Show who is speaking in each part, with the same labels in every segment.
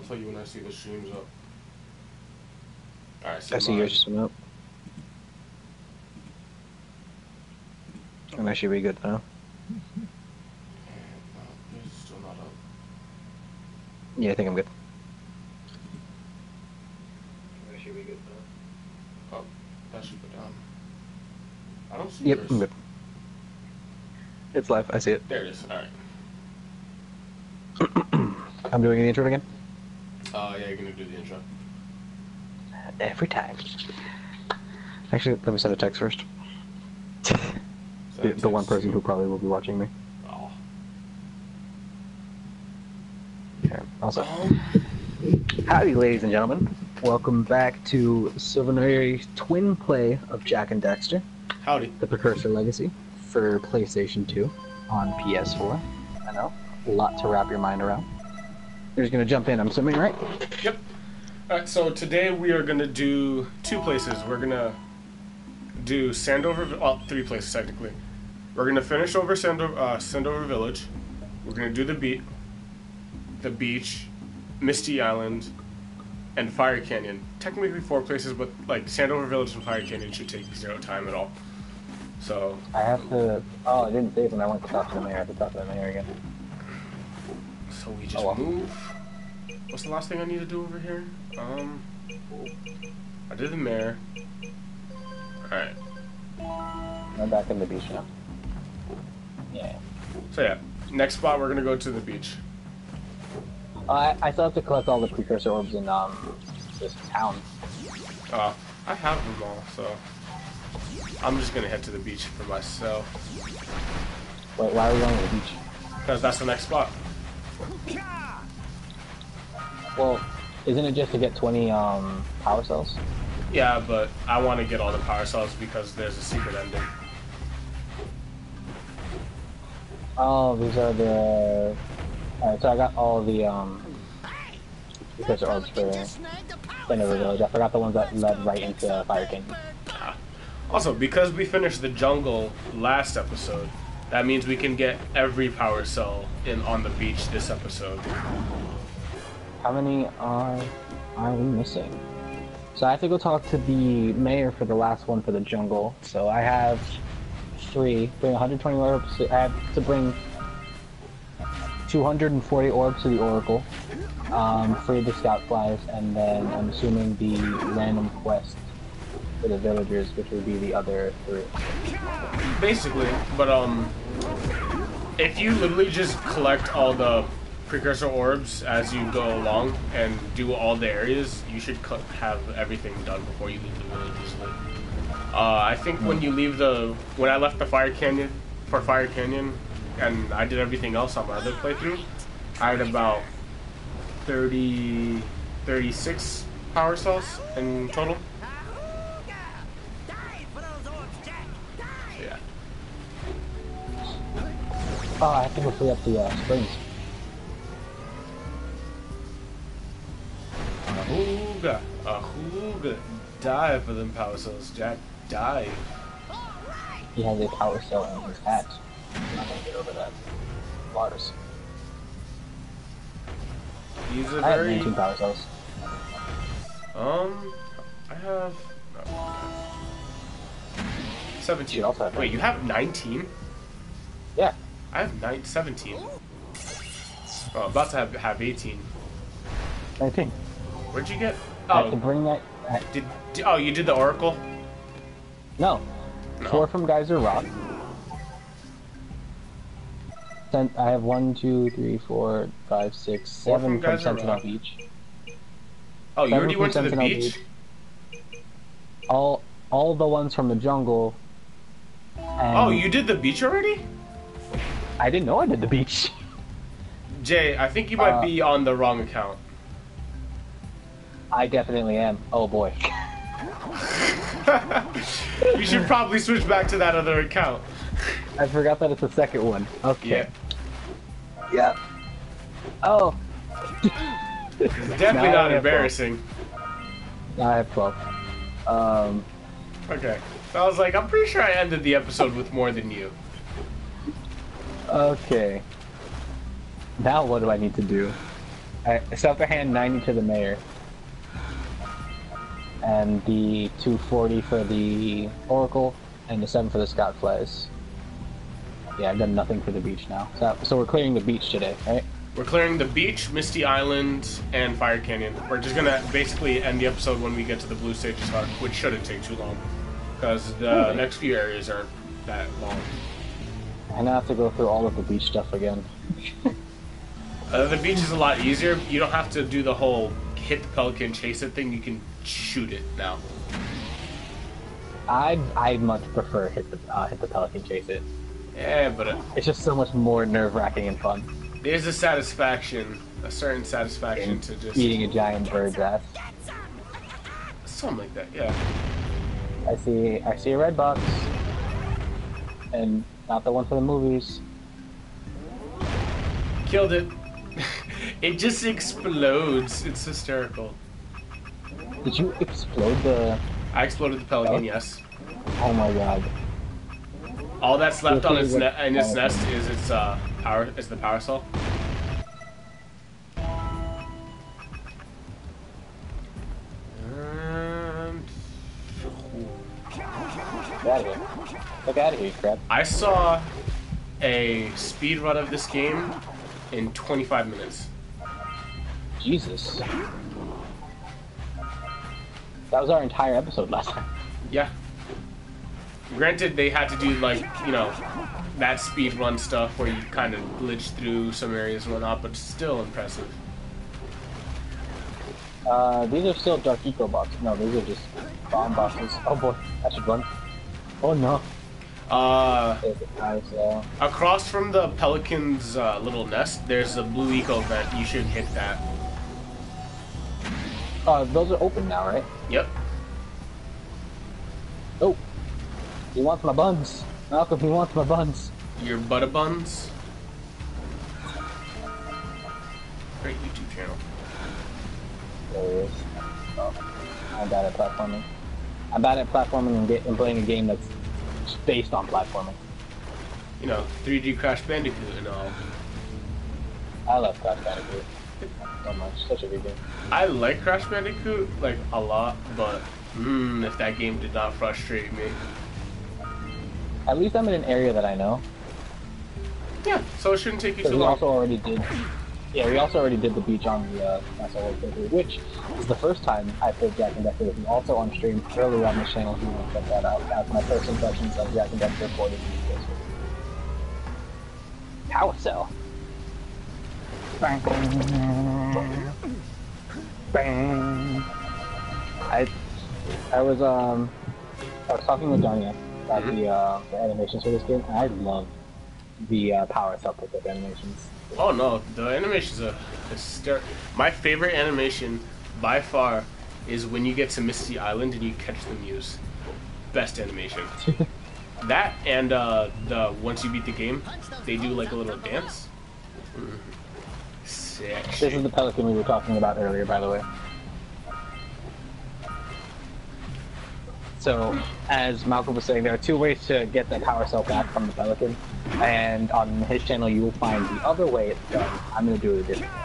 Speaker 1: I'll tell you when I see the streams up. Alright,
Speaker 2: I see
Speaker 1: mine.
Speaker 2: yours swim up. And I should be good now.
Speaker 1: Uh, it's still not up.
Speaker 2: Yeah, I think I'm good.
Speaker 1: Oh, that should go down. I don't see
Speaker 2: Yep,
Speaker 1: yours.
Speaker 2: I'm good. It's live. I see it.
Speaker 1: There it is. Alright.
Speaker 2: I'm doing the intro again.
Speaker 1: Uh, yeah, you're gonna do the intro.
Speaker 2: Every time. Actually, let me send a text first. The,
Speaker 1: that
Speaker 2: the one person
Speaker 1: two-
Speaker 2: who probably will be watching me.
Speaker 1: Oh.
Speaker 2: Here, also.
Speaker 1: Um,
Speaker 2: Howdy, ladies and gentlemen. Welcome back to Silvery Twin Play of Jak and Daxter,
Speaker 1: howdy.
Speaker 2: the Precursor Legacy, for PlayStation 2 on PS4. I know, a lot to wrap your mind around. You're just gonna jump in, I'm assuming, right?
Speaker 1: Yep. Alright, so today we are gonna do two places. We're gonna do Sandover, well, three places technically. We're gonna finish over Sandover, uh, Sandover Village. We're gonna do the beat, the beach, Misty Island, and Fire Canyon. Technically four places, but like Sandover Village and Fire Canyon should take zero time at all. So
Speaker 2: I have to. Oh, I didn't save when I went to talk to the mayor. I have to talk to the mayor again.
Speaker 1: So we just
Speaker 2: Oh, well.
Speaker 1: move. What's the last thing I need to do over here? Um, I did the mayor. Alright.
Speaker 2: I'm back in the beach now. Yeah.
Speaker 1: So yeah, next spot we're gonna go to the beach.
Speaker 2: I, I still have to collect all the precursor orbs in um this town.
Speaker 1: Uh, I have them all, so I'm just gonna head to the beach for myself
Speaker 2: Wait, why are we going to the beach?
Speaker 1: because that's the next spot.
Speaker 2: Well, isn't it just to get 20 um power cells?
Speaker 1: Yeah, but I want to get all the power cells because there's a secret ending.
Speaker 2: Oh, these are the. Alright, so I got all the um precursor orbs for Sandover Village. I forgot the ones that led right into Fire Canyon.
Speaker 1: Also, because we finished the jungle last episode, that means we can get every power cell in on the beach this episode.
Speaker 2: How many are are we missing? So I have to go talk to the mayor for the last one for the jungle. So I have three. Bring 120 orbs. I have to bring 240 orbs to the oracle. Um, free the scout flies, and then I'm assuming the random quest for the villagers, which would be the other three.
Speaker 1: Basically, but um, if you literally just collect all the precursor orbs as you go along and do all the areas, you should co- have everything done before you leave the village. Usually. Uh, I think when you leave the when I left the Fire Canyon for Fire Canyon, and I did everything else on my other playthrough, I had about 30, 36 power cells in total. Yeah.
Speaker 2: Oh, I have to go free up the uh, springs.
Speaker 1: Ahooga, ahooga, dive for them power cells, Jak. Dive.
Speaker 2: He has a power cell in his hat. I'm not gonna get over that. Lars.
Speaker 1: He's a
Speaker 2: I have
Speaker 1: very
Speaker 2: 19 power cells.
Speaker 1: um. I have no. seventeen.
Speaker 2: You also have
Speaker 1: Wait, you have nineteen?
Speaker 2: Yeah.
Speaker 1: I have nine, 17. Oh, I'm about to have have eighteen.
Speaker 2: 19.
Speaker 1: Where'd you get?
Speaker 2: I have to
Speaker 1: Oh,
Speaker 2: bring that. I-
Speaker 1: did, did oh you did the oracle?
Speaker 2: No.
Speaker 1: No.
Speaker 2: Four from Geyser Rock. Then I have one, two, three, four, five, six,
Speaker 1: Four
Speaker 2: seven
Speaker 1: from
Speaker 2: from, Sentinel
Speaker 1: Rock.
Speaker 2: Beach.
Speaker 1: Oh, you already went to the
Speaker 2: Sentinel
Speaker 1: beach.
Speaker 2: All, all the ones from the jungle.
Speaker 1: Oh, you did the beach already?
Speaker 2: I didn't know I did the beach.
Speaker 1: Jay, I think you might
Speaker 2: Uh,
Speaker 1: be on the wrong account.
Speaker 2: I definitely am. Oh boy.
Speaker 1: you should probably switch back to that other account.
Speaker 2: I forgot that it's the second one. Okay.
Speaker 1: Yeah.
Speaker 2: Yeah. Oh.
Speaker 1: Definitely
Speaker 2: Now
Speaker 1: not embarrassing.
Speaker 2: Now I have 12. Um,
Speaker 1: Okay. So I was like, I'm pretty sure I ended the episode with more than you.
Speaker 2: okay. Now what do I need to do? I set the hand 90 to the mayor. And the 240 for the Oracle, and the 7 for the Scout Flies. Yeah, I've done nothing for the beach now. So, so we're clearing the beach today, right?
Speaker 1: We're clearing the beach, Misty Island, and Fire Canyon. We're just gonna basically end the episode when we get to the Blue Stages arc, which shouldn't take too long, because the
Speaker 2: Okay.
Speaker 1: next few areas aren't that long.
Speaker 2: I now have to go through all of the beach stuff again.
Speaker 1: Uh, the beach is a lot easier. You don't have to do the whole hit the pelican, chase it thing. You can shoot it now.
Speaker 2: I I much prefer hit the uh, hit the pelican chase it.
Speaker 1: Yeah, but uh,
Speaker 2: It's just so much more nerve wracking and fun.
Speaker 1: there's a satisfaction, a certain satisfaction
Speaker 2: in
Speaker 1: to just
Speaker 2: eating a giant bird's ass.
Speaker 1: something like that. Yeah.
Speaker 2: I see I see a red box, and not the one for the movies.
Speaker 1: Killed it. it just explodes. It's hysterical.
Speaker 2: Did you explode the?
Speaker 1: I exploded the pelican.
Speaker 2: Oh.
Speaker 1: Yes.
Speaker 2: Oh my god!
Speaker 1: All that's left on its ne- in its nest is its uh power is the power cell. And
Speaker 2: Get out of here! Look out of here, crap!
Speaker 1: I saw a speed run of this game in 25 minutes.
Speaker 2: Jesus! That was our entire episode last time.
Speaker 1: Yeah. Granted, they had to do like you know that speed run stuff where you kind of glitch through some areas and whatnot, but still impressive.
Speaker 2: Uh, these are still Dark Eco boxes. No, these are just bomb boxes. Oh boy, I should run. Oh no!
Speaker 1: Uh,
Speaker 2: There's a power cell.
Speaker 1: across from the pelican's uh, little nest, there's a blue eco vent. You should hit that.
Speaker 2: Oh, those are open now, right?
Speaker 1: Yep.
Speaker 2: Oh, he wants my buns. Malcolm, he wants my buns.
Speaker 1: Your butter buns. Great YouTube channel.
Speaker 2: There he is. Oh, I'm bad at platforming. I'm bad at platforming and, get, and playing a game that's based on platforming.
Speaker 1: You know, 3D Crash Bandicoot and all.
Speaker 2: I love Crash Bandicoot so much. Such a good game.
Speaker 1: I like Crash Bandicoot like a lot, but mm, if that game did not frustrate me.
Speaker 2: At least I'm in an area that I know.
Speaker 1: Yeah, so it shouldn't take you too
Speaker 2: we
Speaker 1: long.
Speaker 2: also already did. Yeah, we also already did the beach on the uh, SLO playthrough, which is the first time I played Jak and Daxter. It was also on stream earlier on the channel. If you want to check that out, that's my first impressions of Jak and Daxter the. Power cell. Bang. Bang. I I was um I was talking with Johnny about the uh, the animations for this game, and I love the uh, power cell pickup animations.
Speaker 1: Oh no, the animations are hyster- My favorite animation by far is when you get to Misty Island and you catch the muse. Best animation. that and uh, the once you beat the game, they do like a little dance. Mm. Sick.
Speaker 2: This is the pelican we were talking about earlier, by the way. So, as Malcolm was saying, there are two ways to get the power cell back from the pelican, and on his channel you will find the other way it's done. I'm going to do it a different way.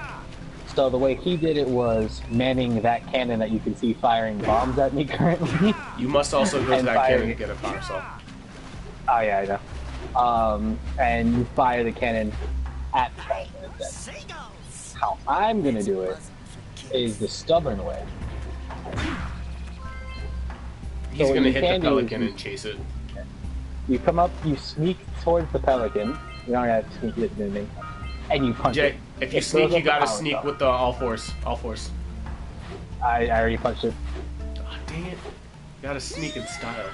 Speaker 2: So the way he did it was manning that cannon that you can see firing bombs at me currently.
Speaker 1: You must also go to that
Speaker 2: fire
Speaker 1: cannon
Speaker 2: it.
Speaker 1: and get a power cell.
Speaker 2: oh yeah, I know. Um, and you fire the cannon at the pelican instead. How I'm going to do it is the stubborn way.
Speaker 1: He's
Speaker 2: So
Speaker 1: gonna hit the
Speaker 2: is
Speaker 1: pelican and chase it.
Speaker 2: You come up, you sneak towards the pelican. You don't have to sneak it anything. And you punch
Speaker 1: Jay,
Speaker 2: it.
Speaker 1: if you
Speaker 2: It
Speaker 1: sneak, you gotta sneak
Speaker 2: cell.
Speaker 1: with the all force. All force.
Speaker 2: I, I already punched it.
Speaker 1: Oh, dang it. You gotta sneak in style.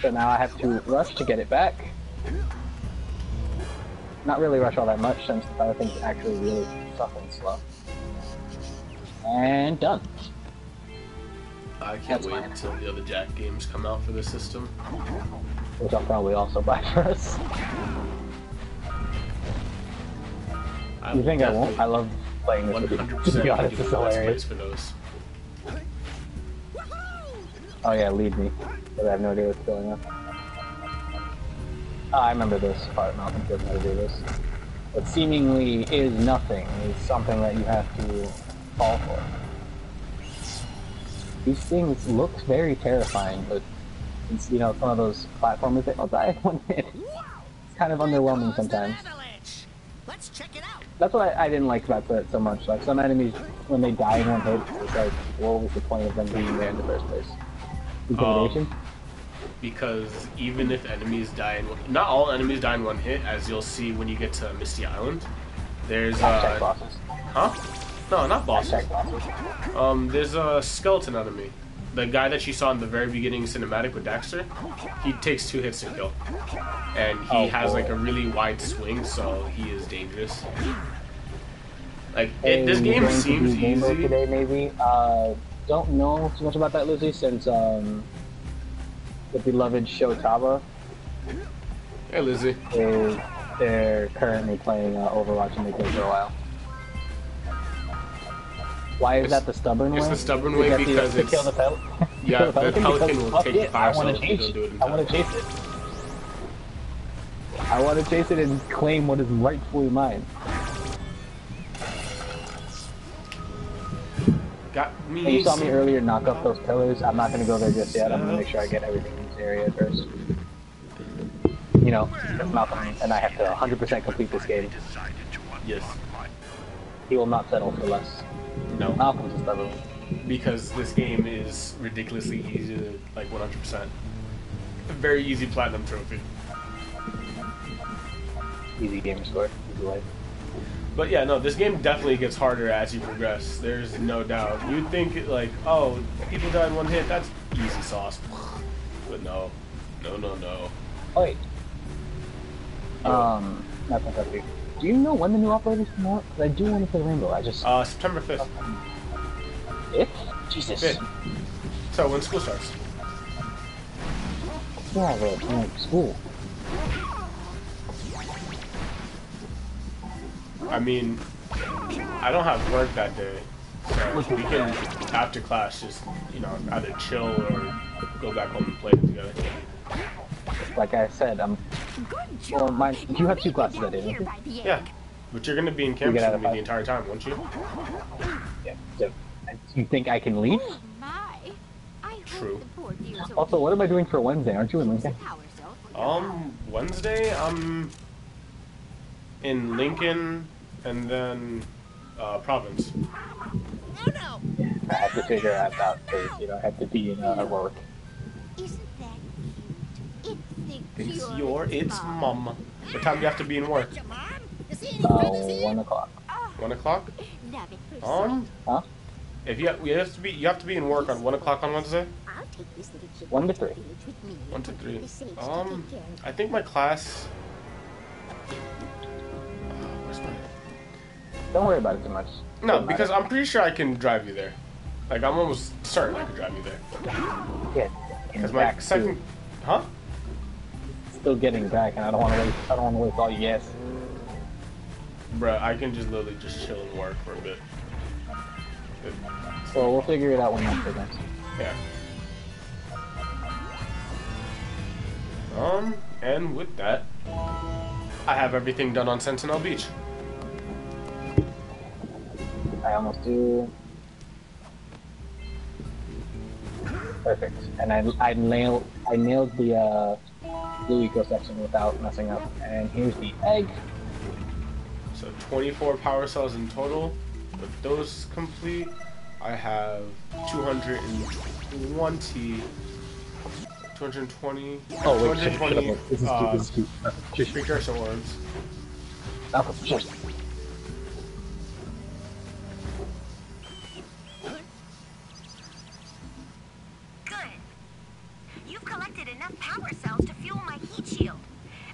Speaker 2: So now I have to rush to get it back. Not really rush all that much since the pelican's actually really and slow. And done.
Speaker 1: I can't
Speaker 2: That's
Speaker 1: wait until the other Jak games come out for this system.
Speaker 2: Which I'll probably also buy for us.
Speaker 1: I
Speaker 2: You think I won't? I love playing this with you.
Speaker 1: 100%
Speaker 2: To be honest, it's hilarious.
Speaker 1: For those.
Speaker 2: Oh yeah, lead me. But I have no idea what's going on. Oh, I remember this part. Malcolm doesn't know how to do this. what seemingly is nothing is something that you have to fall for. These things look very terrifying, but it's you know it's one of those platformers that I'll die in one hit. It's kind of underwhelming sometimes.
Speaker 3: Let's check it out.
Speaker 2: That's what I, I didn't like about that so much. Like some enemies, when they die in one hit, it's like, what was the point of them being there in the first place? Intimidation. Oh.
Speaker 1: Because even if enemies die in one, not all enemies die in one hit, as you'll see when you get to Misty Island. There's uh,
Speaker 2: bosses.
Speaker 1: huh? No, not bosses.
Speaker 2: Bosses.
Speaker 1: Um, there's a skeleton enemy. The guy that you saw in the very beginning cinematic with Daxter, he takes two hits to kill, and he
Speaker 2: Oh,
Speaker 1: has like a really wide swing, so he is dangerous. Like it, this game
Speaker 2: we're going to
Speaker 1: seems easy.
Speaker 2: today, maybe. Uh, don't know too much about that, Lizzie, since um, the beloved Shotaba
Speaker 1: Hey Lizzie,
Speaker 2: is they're currently playing uh, Overwatch and they did for a while. Why is
Speaker 1: It's-
Speaker 2: that the stubborn way?
Speaker 1: it's the stubborn way
Speaker 2: you-
Speaker 1: because
Speaker 2: to
Speaker 1: it's-
Speaker 2: kill the pel- to
Speaker 1: Yeah, the pelican
Speaker 2: because,
Speaker 1: will take
Speaker 2: it,
Speaker 1: fire
Speaker 2: I want
Speaker 1: cells
Speaker 2: to chase
Speaker 1: go do it.
Speaker 2: I want to chase it. I want to chase it and claim what is rightfully mine.
Speaker 1: got
Speaker 2: When
Speaker 1: me.
Speaker 2: you saw me earlier knock up those pillars, I'm not gonna go there just yet. I'm gonna make sure I get everything area first. You know, Malcolm and I have to 100% complete this game.
Speaker 1: Yes.
Speaker 2: He will not settle for less.
Speaker 1: No.
Speaker 2: Malcolm's a stubborn.
Speaker 1: because this game is ridiculously easy to like 100%. A very easy platinum trophy.
Speaker 2: Easy gamer score. Easy life.
Speaker 1: But yeah, no, this game definitely gets harder as you progress. There's no doubt. You'd think like, oh, people die in one hit. That's easy sauce. But no, no, no, no.
Speaker 2: Oh, wait. Um, not. Do you know when the new operators come out? Because I do want to play Rainbow. I just.
Speaker 1: Uh, September 5th.
Speaker 2: 5th? Jesus.
Speaker 1: Fifth. So when school starts.
Speaker 2: Yeah, like, school.
Speaker 1: I mean, I don't have work that day. So we can, after class, just, you know, either chill or go back home and play together.
Speaker 2: Like I said, I'm. Well,
Speaker 3: job.
Speaker 2: mine- you have two classes that day, don't you?
Speaker 3: by the egg.
Speaker 1: Yeah. But you're gonna be in campus
Speaker 2: get out
Speaker 1: with
Speaker 2: of
Speaker 1: me the entire time, won't you?
Speaker 2: Yeah. So, you think I can leave?
Speaker 3: Oh. I hope
Speaker 1: True.
Speaker 3: the poor dear's
Speaker 2: Also, what am I doing for Wednesday? Aren't you in Lincoln?
Speaker 3: Power cell for
Speaker 1: Um, Wednesday, I'm in Lincoln and then uh, Province.
Speaker 3: Oh no!
Speaker 2: I have to figure out that because you know I have to be in uh, work.
Speaker 3: Isn't that cute? It's the
Speaker 1: It's
Speaker 3: cutest
Speaker 1: your, it's
Speaker 3: mom.
Speaker 1: mama. What time do you have to be in work?
Speaker 3: Your mom? You see any
Speaker 2: Uh, one o'clock.
Speaker 3: Oh,
Speaker 1: One o'clock?
Speaker 3: love
Speaker 1: Um,
Speaker 2: Huh?
Speaker 1: if you have, you have to be, you have to be in work on one o'clock on Wednesday.
Speaker 3: I'll take this little kid
Speaker 2: One to three.
Speaker 3: village with me
Speaker 1: One to three.
Speaker 3: the sage to
Speaker 1: Um,
Speaker 3: take care of
Speaker 1: I think my class. Uh.
Speaker 2: Don't worry about it too much.
Speaker 1: No, because. I'm pretty sure I can drive you there. Like I'm almost certain I can drive you there.
Speaker 2: yeah.
Speaker 1: Because my
Speaker 2: back
Speaker 1: second,
Speaker 2: to
Speaker 1: huh?
Speaker 2: still getting back, and I don't want to waste. I don't want to waste all gas.
Speaker 1: Bruh, I can just literally just chill and work for a bit.
Speaker 2: So we'll figure it out when that presents.
Speaker 1: Yeah. Um, and with that, I have everything done on Sentinel Beach.
Speaker 2: I almost do. Perfect. And I I nailed I nailed the uh, blue eco section without messing up. And here's the egg.
Speaker 1: So 24 power cells in total. With those complete, I have 220. 220.
Speaker 2: Oh wait, shit, shut up,
Speaker 1: 220.
Speaker 2: This is
Speaker 1: uh,
Speaker 2: cute. This is cute. Shush,
Speaker 1: precursor orbs.
Speaker 2: Malcolm,
Speaker 4: power cells to fuel my heat shield.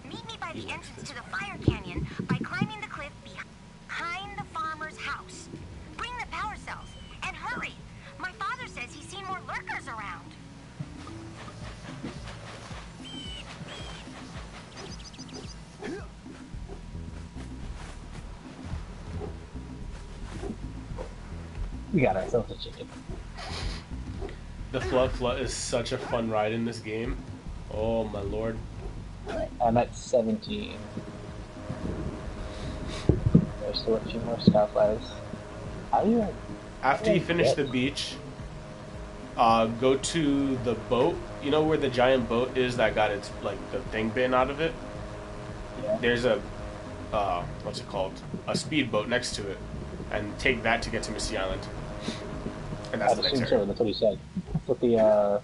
Speaker 4: Meet me by the entrance to the fire canyon by climbing the cliff behind the farmer's house. Bring the power cells and hurry. My father says he's seen more lurkers around.
Speaker 2: We got ourselves a chicken.
Speaker 1: The Flood Flood is such a fun ride in this game. Oh my lord.
Speaker 2: I'm at 17. There's still a few more skyflies. How do you?
Speaker 1: After you finish the beach, uh, go to the boat. You know where the giant boat is that got its like the thing bitten out of it.
Speaker 2: Yeah.
Speaker 1: There's a uh, what's it called? A speedboat next to it, and take that to get to Misty Island. And that's
Speaker 2: I'd
Speaker 1: the next
Speaker 2: so. That's what he said. That's what the. uh...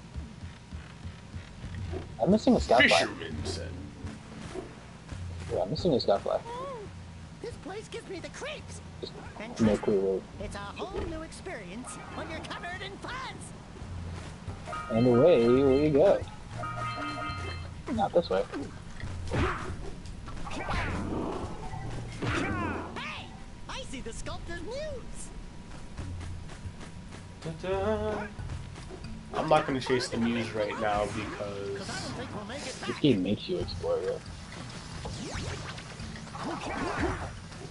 Speaker 2: I'm missing a skyfly.
Speaker 1: Fisherman said.
Speaker 2: Yeah, I'm missing a skyfly.
Speaker 5: Oh, this place gives me the creeps. And
Speaker 2: No clue where.
Speaker 5: it's a whole new experience when you're covered in fuzz.
Speaker 2: And away we go. Not this way.
Speaker 5: Hey, I see the sculptor's muse.
Speaker 1: Ta-da. I'm not gonna chase the muse right now
Speaker 5: Cause I
Speaker 1: because
Speaker 5: don't think we'll make it
Speaker 2: This game makes you explore it.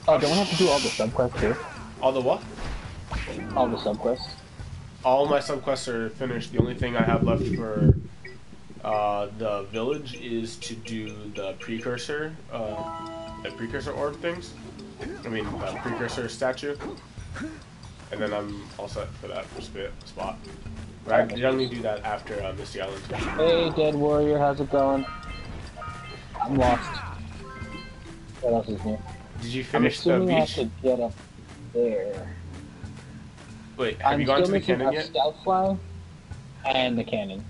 Speaker 2: Oh, don't we have to do all the subquests too?
Speaker 1: all the what?
Speaker 2: All the subquests?
Speaker 1: All my subquests are finished. The only thing I have left for uh, the village is to do the precursor, uh, the precursor orb things. I mean, the precursor statue. And then I'm all set for that sp- I generally do that after uh, Misty Island.
Speaker 2: Hey, Dead Warrior, how's it going? I'm lost. What else is new?
Speaker 1: Did you finish the
Speaker 2: assuming I
Speaker 1: beach?
Speaker 2: to get up there.
Speaker 1: Wait, have
Speaker 2: I'm
Speaker 1: you gone to the cannon
Speaker 2: a
Speaker 1: yet?
Speaker 2: scout fly and the cannon.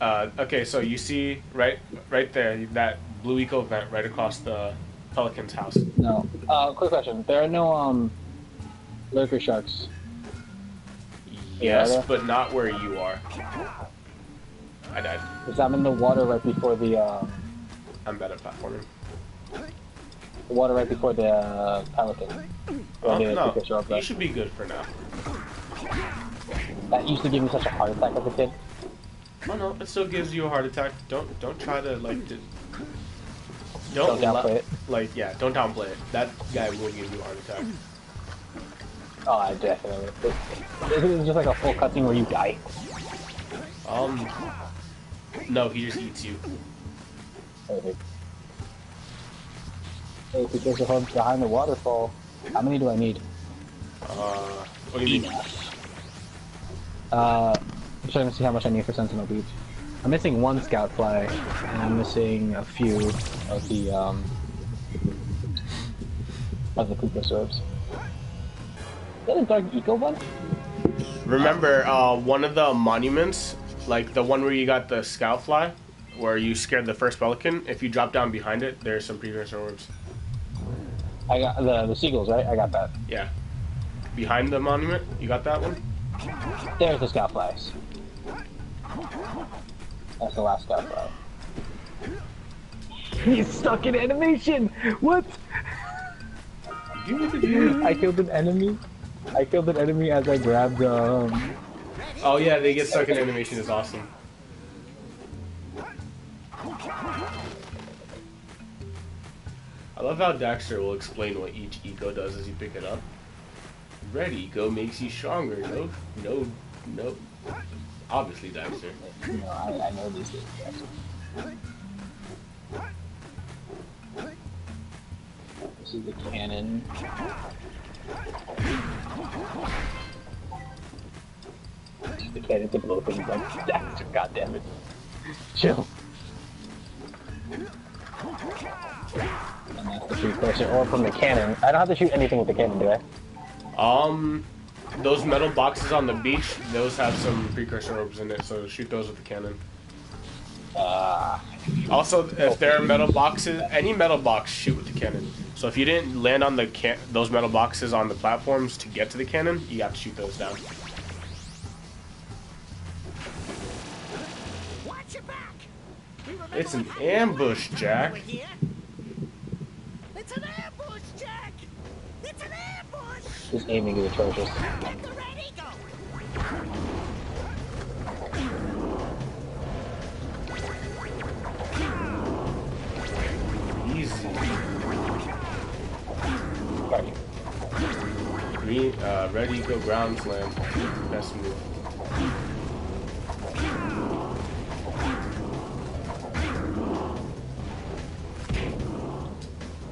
Speaker 1: Uh, okay, so you see right, right there that blue eco vent right across the pelican's house.
Speaker 2: No. Uh, quick question. There are no um lurker sharks.
Speaker 1: Yes, but not where you are. I died.
Speaker 2: Because I'm in the water right before the uh,
Speaker 1: I'm bad at platforming.
Speaker 2: the water right before the uh, pelican.
Speaker 1: Oh, no, you should be good for now.
Speaker 2: That used to give me such a heart attack as a kid.
Speaker 1: Oh no, it still gives you a heart attack. Don't don't try to like to,
Speaker 2: Don't
Speaker 1: don't,
Speaker 2: downplay it.
Speaker 1: Like yeah, don't downplay it. That guy will give you a heart attack.
Speaker 2: Oh, I definitely. This is just like a full cutscene where you die.
Speaker 1: Um, no, he just eats you.
Speaker 2: Perfect. Hey, because of behind the waterfall. How many do I need?
Speaker 1: Uh, what do you mean?
Speaker 2: Uh, I'm trying to see how much I need for Sentinel Beach. I'm missing one scout fly, and I'm missing a few of the um of the precursor orbs. Is that a dark eco one?
Speaker 1: Remember, uh, one of the monuments, like the one where you got the scout fly, where you scared the first pelican. If you drop down behind it, there's some precursor orbs.
Speaker 2: I got the the seagulls, right? I got that.
Speaker 1: Yeah, behind the monument, you got that one.
Speaker 2: There's the scout flies. That's the last scout fly. He's stuck in animation. What? I killed an enemy. I killed an enemy as I grabbed um.
Speaker 1: Oh yeah, they get stuck in animation is awesome. I love how Daxter will explain what each eco does as you pick it up. Red eco makes you stronger. No, no, no. Obviously, Daxter.
Speaker 2: No, I, I know these things. This is the cannon. The cannon to blow things like that. God damn it. Chill. The precursor, or from the cannon. I don't have to shoot anything with the cannon, do I?
Speaker 1: Um, those metal boxes on the beach, those have some precursor orbs in it, so shoot those with the cannon.
Speaker 2: Ah.
Speaker 1: Also, if there are metal boxes, any metal box, shoot with the cannon. So if you didn't land on the can- those metal boxes on the platforms to get to the cannon, you have to shoot those down.
Speaker 5: Watch your back.
Speaker 1: It's an ambush, Jak.
Speaker 5: we were here. It's an ambush, Jak. It's an ambush.
Speaker 2: This aiming is atrocious.
Speaker 5: The red eco.
Speaker 1: Easy. Green, uh, red eco ground slam. Best move.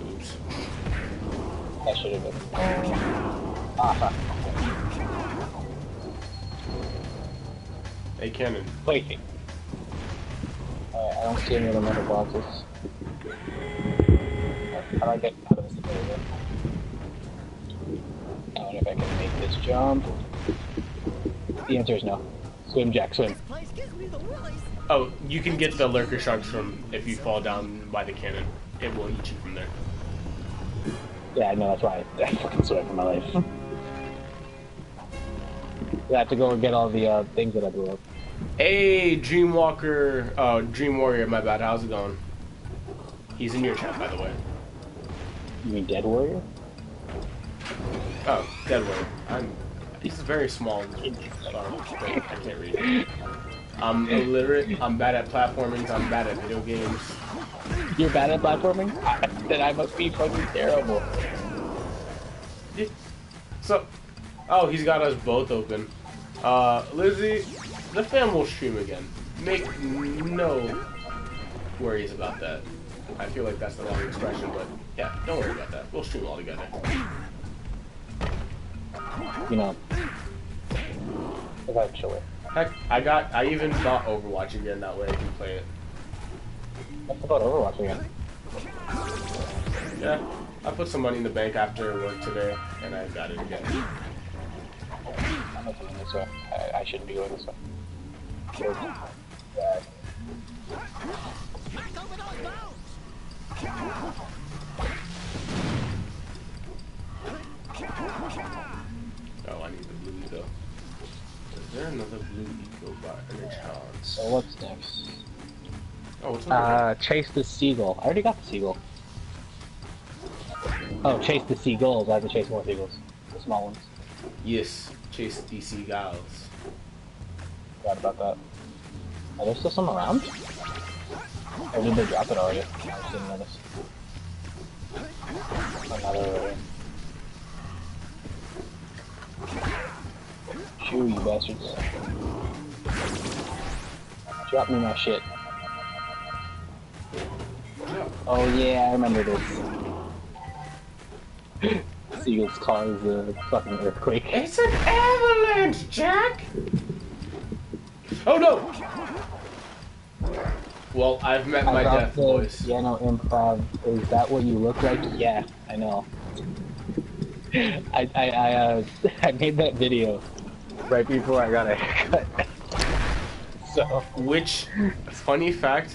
Speaker 1: Oops.
Speaker 2: That should have been. Ah.
Speaker 1: A cannon.
Speaker 2: Wait. Alright, I don't see any other metal boxes. How do I get out of this area? I wonder if I can make this jump. The answer is no. Swim, Jak, swim.
Speaker 5: This place gives me the willies.
Speaker 1: Oh, you can get the lurker sharks from if you fall down by the cannon. It will eat you from there.
Speaker 2: Yeah, I know, that's why I, I fucking swear for my life. I have to go and get all the uh, things that I blew up.
Speaker 1: Hey, Dreamwalker, uh, Dream Warrior, my bad. How's it going? He's in your chat, by the way.
Speaker 2: You mean Dead Warrior?
Speaker 1: Oh, Dead Warrior. I'm. He's very small. Sorry, I can't read. I'm illiterate. I'm bad at platforming. I'm bad at video games.
Speaker 2: You're bad at platforming? then I must be fucking terrible.
Speaker 1: So, oh, he's got us both open. Uh, Lizzie, the fam will stream again. Make no worries about that. I feel like that's the wrong expression, but yeah, don't worry about that. We'll stream all together.
Speaker 2: You know. Eventually.
Speaker 1: Heck, I got, I even got Overwatch again. That way I can play it.
Speaker 2: What's about Overwatch again?
Speaker 1: Yeah, I put some money in the bank after work today, and I got it again.
Speaker 2: I'm not doing this way. I, I shouldn't be going this way. Good. Bad.
Speaker 1: There another blue eco by any chance?
Speaker 2: So what's next?
Speaker 1: Oh, what's?
Speaker 2: Uh, chase the seagull. I already got the seagull. Oh, chase the seagulls. I have to chase more seagulls. The small ones.
Speaker 1: Yes, chase the seagulls.
Speaker 2: Forgot about that. Are there still some around? Or did they drop it already? I just didn't notice. Another. Shoo, you bastards. Drop me my shit. Oh yeah, I remember this. Seagulls cause a fucking earthquake.
Speaker 1: It's an avalanche, Jak! Oh no! Well, I've met my
Speaker 2: I thought
Speaker 1: death,
Speaker 2: the
Speaker 1: boys.
Speaker 2: Piano improv. Is that what you look like? Yeah, I know. I I I, uh, I made that video right before I got a haircut. so
Speaker 1: Which, funny fact,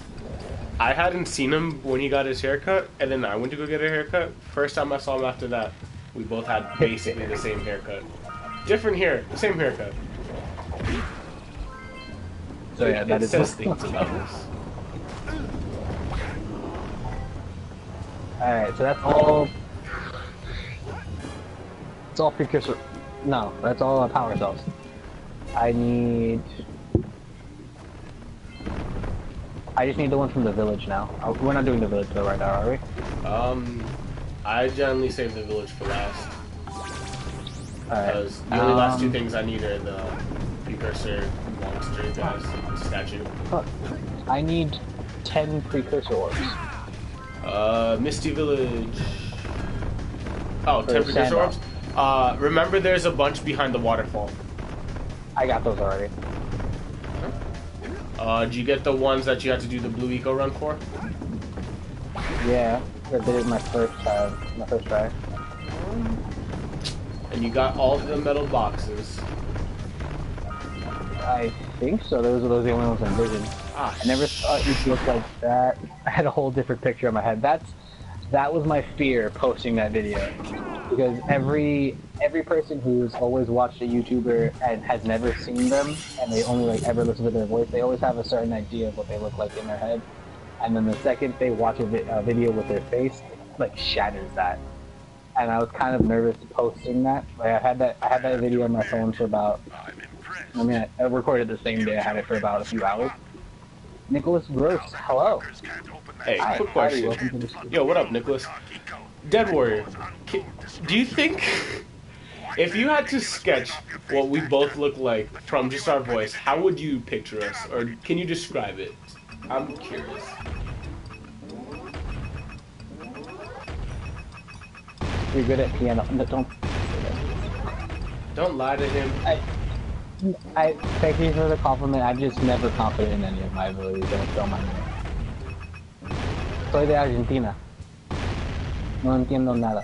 Speaker 1: I hadn't seen him when he got his haircut, and then I went to go get a haircut. First time I saw him after that, we both had basically the same haircut. Different hair, the same haircut.
Speaker 2: so yeah, that
Speaker 1: it
Speaker 2: is
Speaker 1: says things about us.
Speaker 2: All right, so that's all. It's all precursor. No, that's all uh, power cells. I need. I just need the one from the village now. Uh, We're not doing the village though right now, are we?
Speaker 1: Um, I generally save the village for last.
Speaker 2: Alright.
Speaker 1: Because the only last two
Speaker 2: um,
Speaker 1: things I need are the precursor monster guys statue.
Speaker 2: Fuck. I need 10 precursor orbs.
Speaker 1: Uh, Misty Village. Oh,
Speaker 2: Or
Speaker 1: 10 precursor orbs. Uh, remember there's a bunch behind the waterfall.
Speaker 2: I got those already.
Speaker 1: Uh, did you get the ones that you had to do the blue eco run for?
Speaker 2: Yeah, I did my first time. My first try.
Speaker 1: And you got all the metal boxes.
Speaker 2: I think so. Those are those the only ones I envisioned.
Speaker 1: Ah,
Speaker 2: I never thought you'd look like that. I had a whole different picture in my head. That's that was my fear posting that video. Because every every person who's always watched a YouTuber and has never seen them and they only like ever listen to their voice, they always have a certain idea of what they look like in their head. And then the second they watch a, vi- a video with their face, it, like shatters that. And I was kind of nervous posting that. Like I had that I had that video on my phone for about I mean, I, recorded the same day. I had it for about a few hours. Nicholas Gross, hello.
Speaker 1: Hey, quick question.
Speaker 2: welcome to the studio.
Speaker 1: Yo, what up, Nicholas? Dead Warrior. Do you think if you had to sketch what we both look like from just our voice, how would you picture us, or can you describe it? I'm curious.
Speaker 2: you're good at piano. No, don't.
Speaker 1: Don't lie to him.
Speaker 2: I, I thank you for the compliment. I'm just never confident in any of my abilities. Don't don't mind me. Soy de Argentina. No entiendo nada.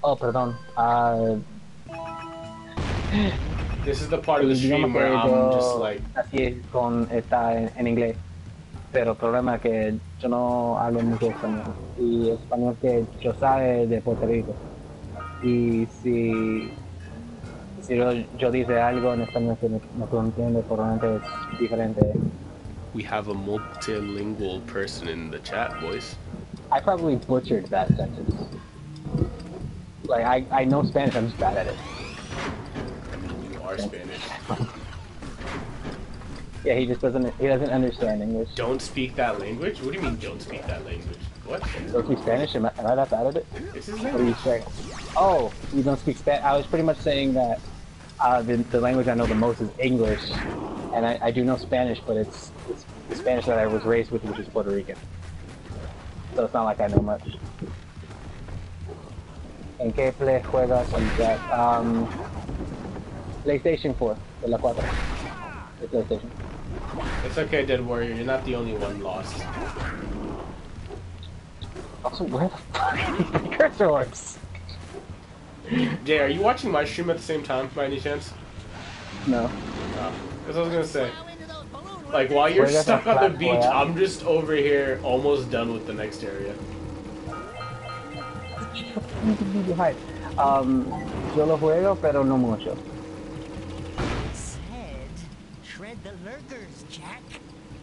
Speaker 2: Oh, perdón. Ah,
Speaker 1: This is the part of the stream where I'm just like,
Speaker 2: así con está en, en inglés. Pero el problema es que yo no hablo mucho español. Y el español que yo sabe de Puerto Rico. Y si, si yo, yo dice algo en español que no, no tú entiendes, probablemente es diferente.
Speaker 1: we have a multilingual person in the chat, boys.
Speaker 2: I probably butchered that sentence. Like, I, I know Spanish, I'm just bad at it.
Speaker 1: You are Spanish.
Speaker 2: Yeah, he just doesn't, he doesn't understand English.
Speaker 1: Don't speak that language? What do you mean don't speak that language? What?
Speaker 2: Don't speak Spanish? Am I, am I that bad at it?
Speaker 1: This is
Speaker 2: What are you saying? Oh, you don't speak Spanish. I was pretty much saying that uh, the, the language I know the most is English, and I, I do know Spanish, but it's, it's the Spanish that I was raised with, which is Puerto Rican. So it's not like I know much. ¿En qué play juegas? Um, PlayStation 4, de la 4. De PlayStation.
Speaker 1: It's okay, Dead Warrior. You're not the only one lost.
Speaker 2: Also, where the fuck are the cursor works?
Speaker 1: Jay, are you watching my stream at the same time, by any chance?
Speaker 2: No.
Speaker 1: That's what I was gonna say,
Speaker 5: Now into those balloon
Speaker 1: like, while you're
Speaker 2: Where does
Speaker 1: stuck on the beach. I'm just over here, almost done with the next area.
Speaker 2: Um, yo lo juego, pero no mucho.
Speaker 5: Said, shred the lurkers, Jak.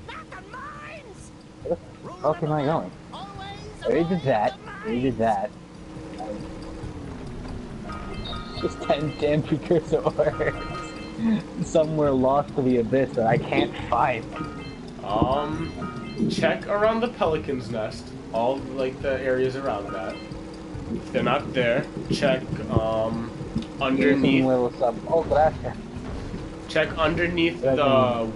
Speaker 5: Not the mines.
Speaker 2: Where the fuck am I going?
Speaker 5: Always
Speaker 2: Already did that.
Speaker 5: the
Speaker 2: did that. Just ten damn precursor orbs. Somewhere lost to the abyss that I can't find.
Speaker 1: Um, check around the Pelican's Nest, all like the areas around that. If they're not there, check um underneath.
Speaker 2: Oh, gracias.
Speaker 1: Check underneath the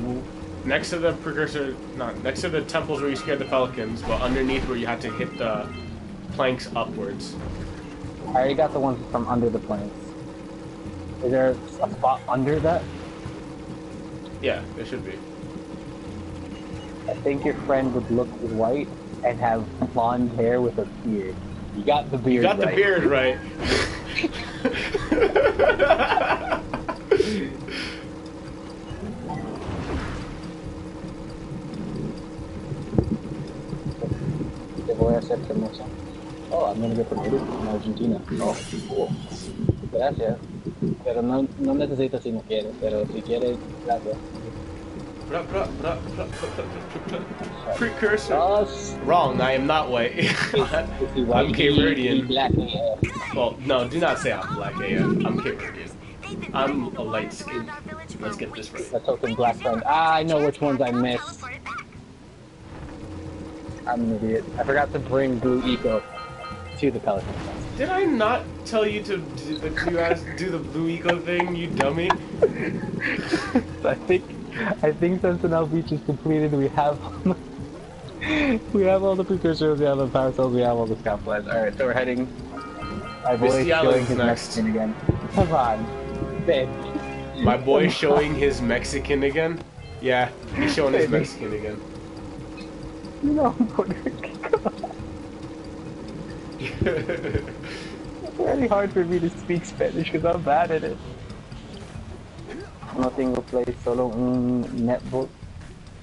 Speaker 1: next to the precursor, not next to the temples where you scared the pelicans, but underneath where you had to hit the planks upwards.
Speaker 2: I already got the ones from under the planks. Is there a spot under that?
Speaker 1: Yeah, there should be.
Speaker 2: I think your friend would look white and have blonde hair with a beard. You got the beard.
Speaker 1: You got the beard right.
Speaker 2: Te voy a hacer famoso. Oh, I'm gonna get promoted in Argentina. Oh, cool. Gracias. Pero no, no necesitas si no quieres, pero si quieres, gracias.
Speaker 1: Bra- bra- bra- Precursor.
Speaker 2: Us.
Speaker 1: Wrong, I am not white. I'm Cape Verdean.
Speaker 2: Black AF.
Speaker 1: Well, no, do not say I'm black AF. I'm Cape Verdean.
Speaker 4: They've
Speaker 1: I'm a light skin.
Speaker 4: our village for
Speaker 1: Let's get this
Speaker 4: weeks.
Speaker 1: right.
Speaker 2: Let's hope the black friend. Ah, I know which ones I missed. I'm an idiot. I forgot to bring Blue Eco to the Pelican.
Speaker 1: Did I not tell you to do the, you guys do the blue eco thing, you dummy?
Speaker 2: I think, I think Sentinel Beach is completed. We have, we have all the precursors. We have the power cells. We have all the flags. All right, so we're heading. My boy showing his
Speaker 1: next.
Speaker 2: Mexican again. Come on, babe.
Speaker 1: My boy showing his Mexican again? Yeah, he's showing his Mexican again.
Speaker 2: You know I'm Puerto Rican. Come on. It's very hard for me to speak Spanish because I'm bad at it. No tengo play solo un netbook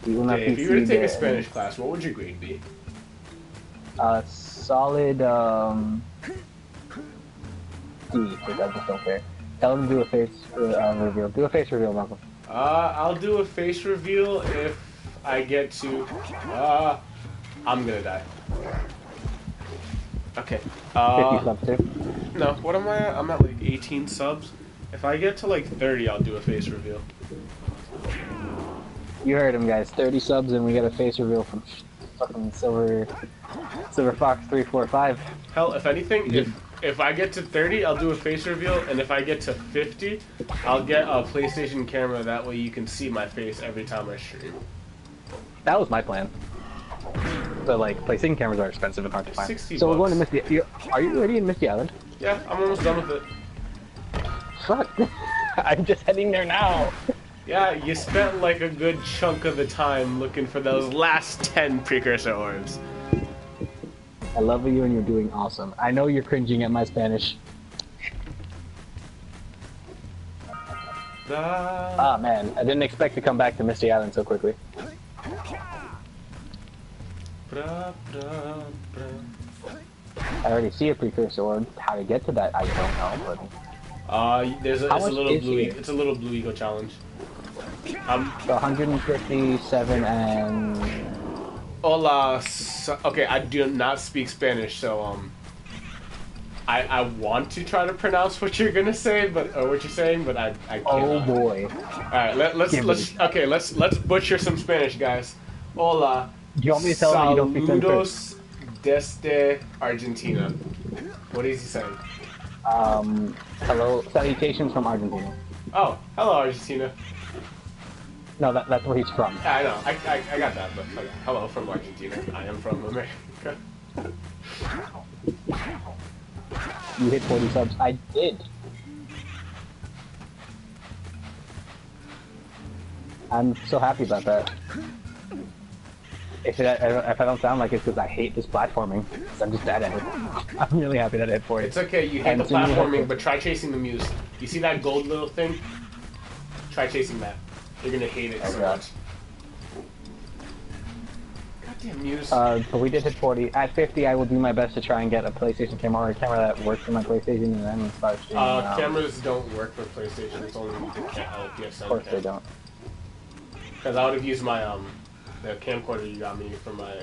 Speaker 2: y una
Speaker 1: Okay, if you were to take a Spanish class, what would your grade be?
Speaker 2: Uh, solid, um... D, because I just don't care. Tell him to do a face uh, reveal. Do a face reveal, Malcolm.
Speaker 1: Uh, I'll do a face reveal if I get to. Uh, I'm gonna die. Okay.
Speaker 2: 50
Speaker 1: Uh,
Speaker 2: subs too.
Speaker 1: no. What am I? at? I'm at like 18 subs. If I get to like 30, I'll do a face reveal.
Speaker 2: You heard him, guys. 30 subs and we got a face reveal from fucking Silver... Silver Fox 345.
Speaker 1: Hell, if anything, if if I get to 30, I'll do a face reveal, and if I get to 50, I'll get a PlayStation camera. That way, you can see my face every time I stream.
Speaker 2: That was my plan. But like, PlayStation cameras are expensive and hard to find.
Speaker 1: 60
Speaker 2: so we're going to
Speaker 1: bucks.
Speaker 2: Misty. You, are you already in Misty Island?
Speaker 1: Yeah, I'm almost done with it.
Speaker 2: Fuck. I'm just heading there now.
Speaker 1: Yeah, you spent like a good chunk of the time looking for those last 10 precursor orbs.
Speaker 2: I love you and you're doing awesome. I know you're cringing at my Spanish.
Speaker 1: Da-
Speaker 2: Ah man, I didn't expect to come back to Misty Island so quickly.
Speaker 1: Bra, bra, bra.
Speaker 2: I already see a precursor orb. How to get to that, I don't know, but
Speaker 1: Uh, there's a,
Speaker 2: How
Speaker 1: it's a little blue.
Speaker 2: he?
Speaker 1: It's a little blue eco challenge. Um,
Speaker 2: so 157 and
Speaker 1: hola. Okay, I do not speak Spanish, so um, I I want to try to pronounce what you're gonna say, but or what you're saying, but I I can't.
Speaker 2: oh boy.
Speaker 1: All right, let, let's
Speaker 2: Give
Speaker 1: let's okay, let's let's butcher some Spanish, guys. Hola.
Speaker 2: Do you want me to tell him you don't speak?
Speaker 1: Saludos desde Argentina. What is he saying?
Speaker 2: Um, hello, salutations from Argentina.
Speaker 1: Oh, hello Argentina.
Speaker 2: No, that, that's where he's from.
Speaker 1: Yeah, I know. I, I, I got that, but okay. hello from Argentina. I am from America.
Speaker 2: You hit 40 subs. I did. I'm so happy about that. If, it, if I don't sound like it's because I hate this platforming, I'm just bad at it. I'm really happy that I hit 40.
Speaker 1: It's okay, you hate
Speaker 2: And
Speaker 1: the
Speaker 2: so you have
Speaker 1: platforming, but try chasing the muse. You see that gold little thing? Try chasing that. You're gonna hate it
Speaker 2: Oh,
Speaker 1: so
Speaker 2: God.
Speaker 1: much. Goddamn muse.
Speaker 2: Uh, but we did hit 40. At 50, I will do my best to try and get a PlayStation camera or a camera that works for my PlayStation and then start streaming.
Speaker 1: Uh,
Speaker 2: um,
Speaker 1: cameras don't work for PlayStation. It's only the PSN.
Speaker 2: Of course they don't.
Speaker 1: Because I would have used my um the camcorder you got me for my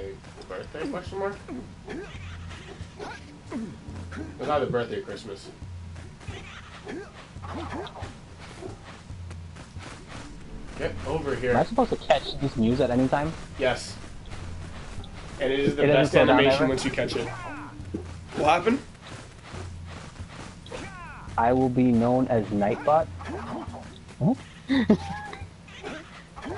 Speaker 1: birthday question mark. It was either birthday or Christmas. Get over here.
Speaker 2: Am I supposed to catch this news at any time?
Speaker 1: Yes. And it is the
Speaker 2: It
Speaker 1: best animation once you catch it. What happened?
Speaker 2: I will be known as Nightbot. Huh?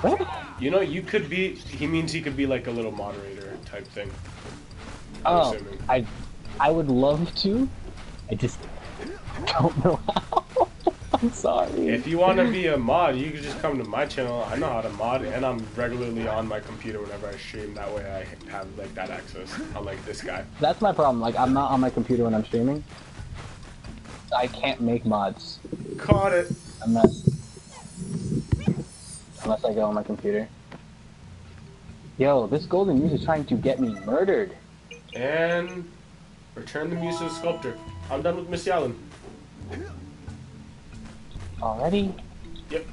Speaker 2: what?
Speaker 1: You know, you could be. He means he could be like a little moderator type thing. I'm
Speaker 2: Oh,
Speaker 1: assuming.
Speaker 2: I, I would love to. I just don't know how. I'm sorry.
Speaker 1: If you want to be a mod, you can just come to my channel. I know how to mod, and I'm regularly on my computer whenever I stream. That way, I have like that access. Unlike this guy.
Speaker 2: That's my problem. Like, I'm not on my computer when I'm streaming. I can't make mods
Speaker 1: Caught it.
Speaker 2: unless unless I go on my computer. Yo, this golden muse is trying to get me murdered.
Speaker 1: And return the muse to the sculptor. I'm done with Miss Allen.
Speaker 2: Already?
Speaker 1: Yep.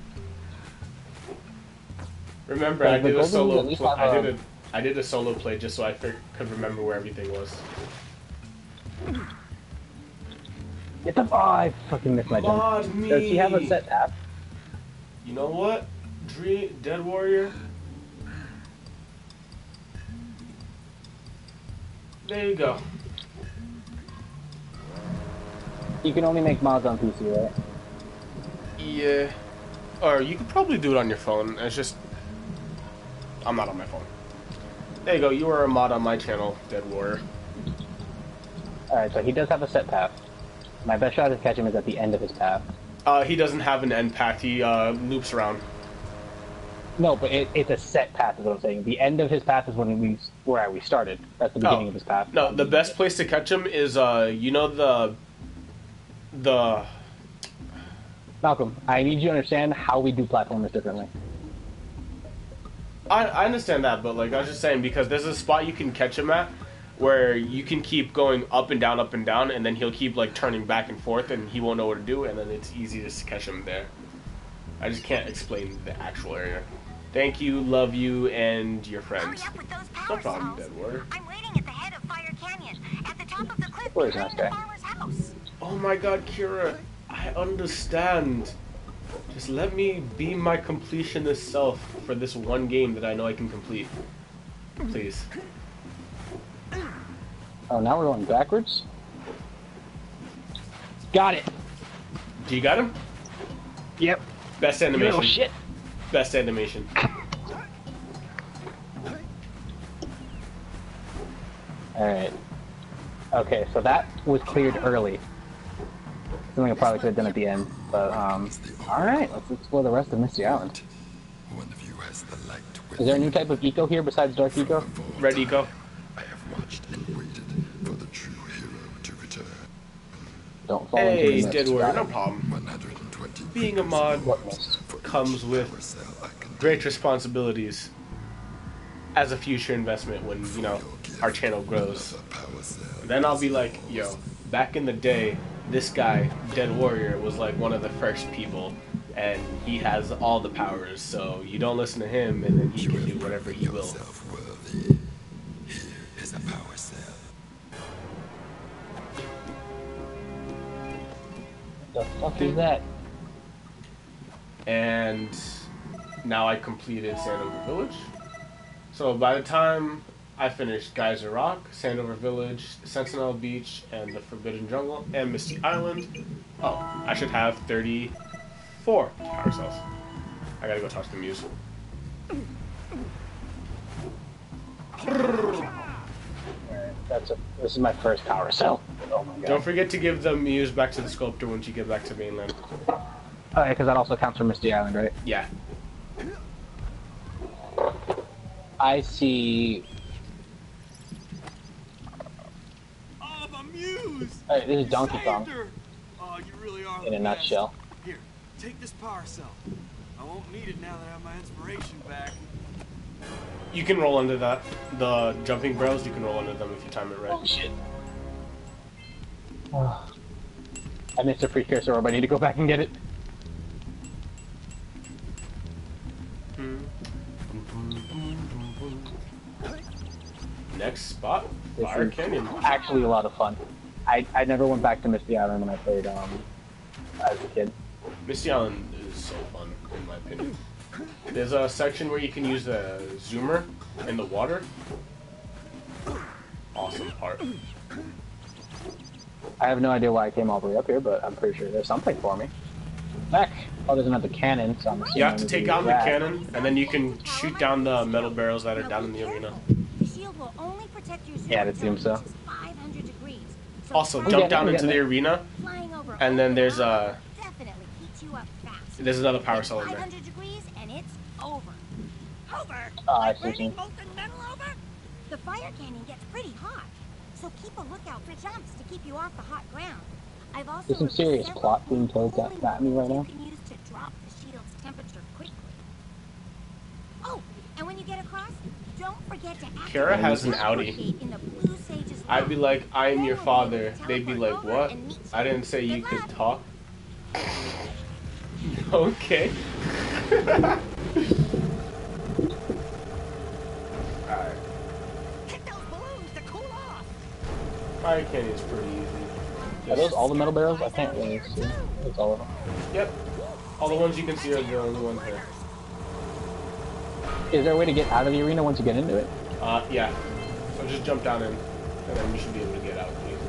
Speaker 1: Remember, I did a solo. Play, I
Speaker 2: a-
Speaker 1: did a. I did a solo play just so I could remember where everything was.
Speaker 2: Get the. Oh, I fucking missed my jump. Does he have a set app?
Speaker 1: You know what? Dream Dead Warrior. There you go.
Speaker 2: You can only make mods on PC, right?
Speaker 1: Yeah. Or you could probably do it on your phone. It's just I'm not on my phone. There you go. You are a mod on my channel, Dead Warrior.
Speaker 2: Alright, so he does have a set path. My best shot to catch him is at the end of his path.
Speaker 1: Uh, he doesn't have an end path. He uh, loops around.
Speaker 2: No, but it, it's a set path, is what I'm saying. The end of his path is when we where we started. That's the beginning
Speaker 1: Oh.
Speaker 2: of his path.
Speaker 1: No, the best place to catch him is uh, you know the the
Speaker 2: Malcolm, I need you to understand how we do platformers differently.
Speaker 1: I, I understand that, but like I was just saying because there's a spot you can catch him at where you can keep going up and down, up and down, and then he'll keep like turning back and forth, and he won't know what to do, and then it's easy to catch him there. I just can't explain the actual area. Thank you, love you, and your friends.
Speaker 4: up with those
Speaker 1: No problem,
Speaker 4: cells.
Speaker 1: Dead Warrior.
Speaker 4: I'm waiting at the head of Fire Canyon, at the top of the cliff
Speaker 2: Where's
Speaker 4: behind the
Speaker 2: guy?
Speaker 4: farmer's house.
Speaker 1: Oh my God, Kira, I understand. Just let me be my completionist self for this one game that I know I can complete. Please.
Speaker 2: Oh, now we're going backwards? Got it!
Speaker 1: Do you got him?
Speaker 2: Yep.
Speaker 1: Best
Speaker 2: You
Speaker 1: animation.
Speaker 2: little shit!
Speaker 1: Best animation.
Speaker 2: Alright. Okay, so that was cleared early. Something I probably could have done at the end. But, um, alright, let's explore the rest of Misty Island.
Speaker 6: One of you has the light
Speaker 2: Is there a new type of eco here besides Dark Eco?
Speaker 1: Red Eco.
Speaker 6: I have watched and waited for the true hero to return.
Speaker 2: Don't fall
Speaker 1: Hey,
Speaker 2: into the
Speaker 1: Dead
Speaker 2: mist.
Speaker 1: Warrior,
Speaker 2: Got
Speaker 1: no problem. Being a mod
Speaker 2: What mist?
Speaker 1: Comes with great responsibilities as a future investment when, you know, our channel grows. Then I'll be like, yo, back in the day, this guy, Dead Warrior, was like one of the first people, and he has all the powers, so you don't listen to him, and then he can do whatever he will.
Speaker 2: The fuck is that?
Speaker 1: And now I completed Sandover Village. So by the time I finished Geyser Rock, Sandover Village, Sentinel Beach, and the Forbidden Jungle, and Misty Island, oh, I should have 34 power cells. I gotta go talk to the Muse.
Speaker 2: That's a, this is my first power cell. Oh my god.
Speaker 1: Don't forget to give the Muse back to the sculptor once you get back to mainland.
Speaker 2: Oh yeah, because that also counts for Misty Island, right?
Speaker 1: Yeah.
Speaker 2: I see.
Speaker 5: Oh, the muse!
Speaker 2: Hey, this is Donkey Kong
Speaker 5: Saved! Oh, you really are
Speaker 2: in a
Speaker 5: best.
Speaker 2: nutshell.
Speaker 5: Here, take this power cell. I won't need it now that I have my inspiration back.
Speaker 1: You can roll under that. The jumping barrels, you can roll under them if you time it right.
Speaker 2: Oh
Speaker 1: right.
Speaker 2: shit. I missed a precursor orb. I need to go back and get it.
Speaker 1: Next spot,
Speaker 2: This
Speaker 1: Fire Canyon.
Speaker 2: Actually, a lot of fun. I, I never went back to Misty Island when I played um as a kid.
Speaker 1: Misty Island is so fun, in my opinion. There's a section where you can use the zoomer in the water. Awesome part.
Speaker 2: I have no idea why I came all the way up here, but I'm pretty sure there's something for me. Back. Oh, there's another cannon, so I'm
Speaker 1: You have to take out the cannon, and then you can shoot down the metal barrels that are down in the arena.
Speaker 4: The shield will only protect your
Speaker 2: Yeah, it seems so.
Speaker 4: which is 500 degrees. So
Speaker 1: Also,
Speaker 2: I'm
Speaker 1: jump down into the arena, and then there's
Speaker 4: uh,
Speaker 1: a-
Speaker 4: definitely heats you up fast.
Speaker 1: there's another power
Speaker 4: Hit
Speaker 1: cell
Speaker 4: 500 degrees and it's over. Over?
Speaker 2: Oh,
Speaker 4: like
Speaker 2: see what you
Speaker 4: burning molten metal over? The fire canyon gets pretty hot, so keep a lookout for jumps to keep you off the hot ground. I've also
Speaker 2: There's some serious plot being
Speaker 4: cool
Speaker 2: told at- at me right now.
Speaker 4: You can use to drop the shield's temperature quickly. Oh, and when you get across,
Speaker 1: Keira has an
Speaker 4: the
Speaker 1: Audi.
Speaker 4: gate in the Blue Sage's
Speaker 1: I'd be like, I am your
Speaker 4: we'll be able
Speaker 1: father. They'd be like, what? I didn't say you could talk. okay. Alright.
Speaker 5: Hit those balloons to cool off!
Speaker 1: Fire Canyon's pretty easy.
Speaker 2: Are those all the metal barrels? I can't really see. It's all of them.
Speaker 1: Yep. All the ones you can see are the only ones there.
Speaker 2: Is there a way to get out of the arena once you get into it?
Speaker 1: Uh, yeah. So just jump down in, and then you should be able to get out. easily.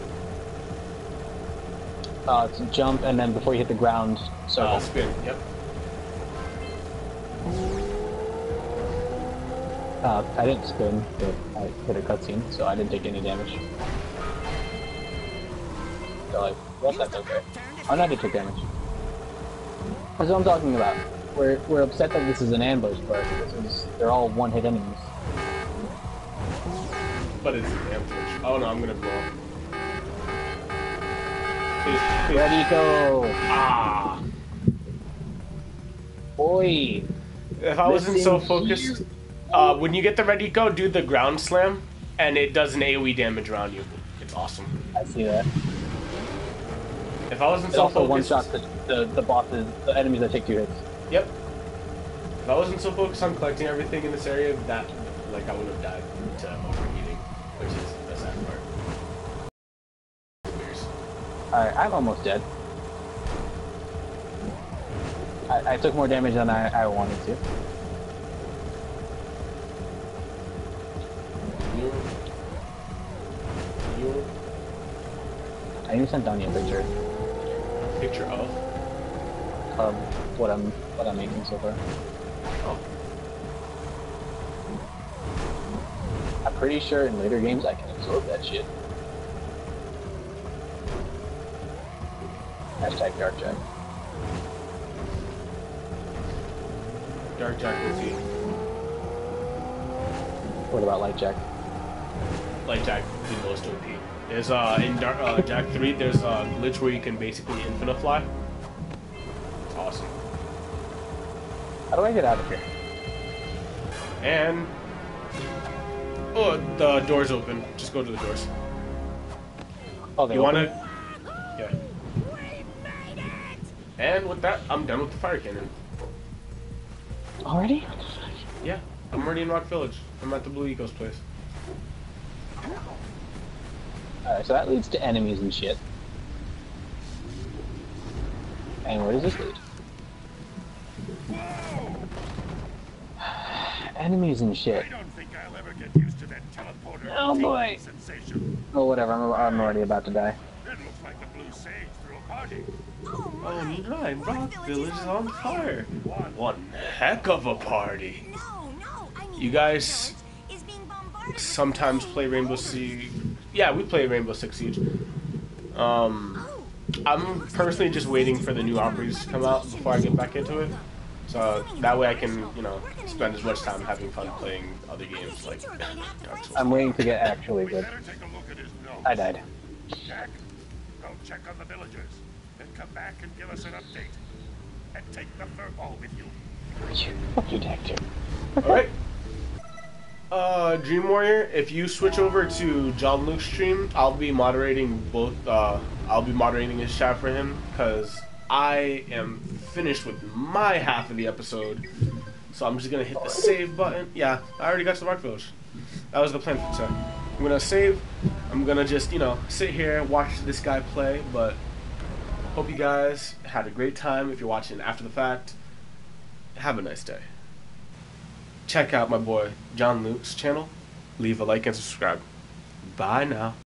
Speaker 2: Uh, it's jump, and then before you hit the ground, circle.
Speaker 1: Uh, spin. Yep.
Speaker 2: Uh, I didn't spin, but I hit a cutscene, so I didn't take any damage. So like, well, that's okay. Oh, no, I did take damage. That's what I'm talking about. We're, we're upset that this is an ambush, but is, they're all one-hit enemies.
Speaker 1: But it's an ambush. Oh no, I'm gonna blow up. Please, please.
Speaker 2: Ready, go!
Speaker 1: Ah!
Speaker 2: Boy!
Speaker 1: If I wasn't so focused, uh, when you get the ready go, do the ground slam, and it does an AOE damage around you. It's awesome.
Speaker 2: I see that.
Speaker 1: If I wasn't
Speaker 2: It
Speaker 1: so
Speaker 2: also
Speaker 1: focused,
Speaker 2: one shot the, the, the bosses, the enemies that take two hits.
Speaker 1: Yep. If I wasn't so focused on collecting everything in this area, that like I would have died to overheating, which is the sad part.
Speaker 2: Alright, I'm almost dead. I, I took more damage than I, I wanted to.
Speaker 1: You. You.
Speaker 2: I need to send Donnie a picture
Speaker 1: Picture of.
Speaker 2: Of what I'm what I'm making so far.
Speaker 1: Oh.
Speaker 2: I'm pretty sure in later games I can absorb that shit. Hashtag Dark Jak.
Speaker 1: Dark Jak with you.
Speaker 2: What about Light Jak?
Speaker 1: Light Jak, the most OP. There's uh in Dark uh, Jak three. There's a glitch where you can basically infinite fly. It's awesome.
Speaker 2: How do I get out of here?
Speaker 1: And oh, the door's open. Just go to the doors.
Speaker 2: Oh, they
Speaker 1: You
Speaker 2: open?
Speaker 1: wanna? Yeah. And with that, I'm done with the Fire Canyon.
Speaker 2: already?
Speaker 1: Yeah, I'm already in Rock Village. I'm at the Blue Eagles place.
Speaker 2: Alright, so that leads to enemies and shit. And where does this lead? Enemies and shit.
Speaker 7: I don't think I'll ever get used to that teleporter
Speaker 2: Oh, boy.
Speaker 7: sensation.
Speaker 2: Oh, whatever. I'm, I'm already about to die.
Speaker 7: It looks like the blue sage threw a party.
Speaker 4: Oh,
Speaker 1: Oh
Speaker 4: my.
Speaker 1: right, Rock Village is on fire.
Speaker 7: One.
Speaker 1: One heck of a party.
Speaker 4: No, no, I mean,
Speaker 1: You guys
Speaker 4: is being
Speaker 1: sometimes play Rainbow Siege. Yeah, we play Rainbow Six Siege. Um,
Speaker 4: Oh,
Speaker 1: I'm personally just waiting for the new Opries to come out before I get back into it. So that way I can, you know, spend as much time having fun playing other games like Dark Souls.
Speaker 2: I'm waiting to get actually good.
Speaker 7: better take a look at his nose.
Speaker 2: I died.
Speaker 7: Jak, go check on the villagers. Then come back and give us an update. And take the fur ball with you.
Speaker 2: Fuck you, Daxter.
Speaker 1: Alright. Uh, Dream Warrior, if you switch over to John Luke's stream, I'll be moderating both, uh, I'll be moderating his chat for him, because I am finished with my half of the episode. So I'm just gonna hit the save button. Yeah, I already got to Rock Village. That was the plan for today. I'm gonna save. I'm gonna just, you know, sit here and watch this guy play, but hope you guys had a great time if you're watching after the fact. Have a nice day check out my boy John Luke's channel. Leave a like and subscribe. Bye now.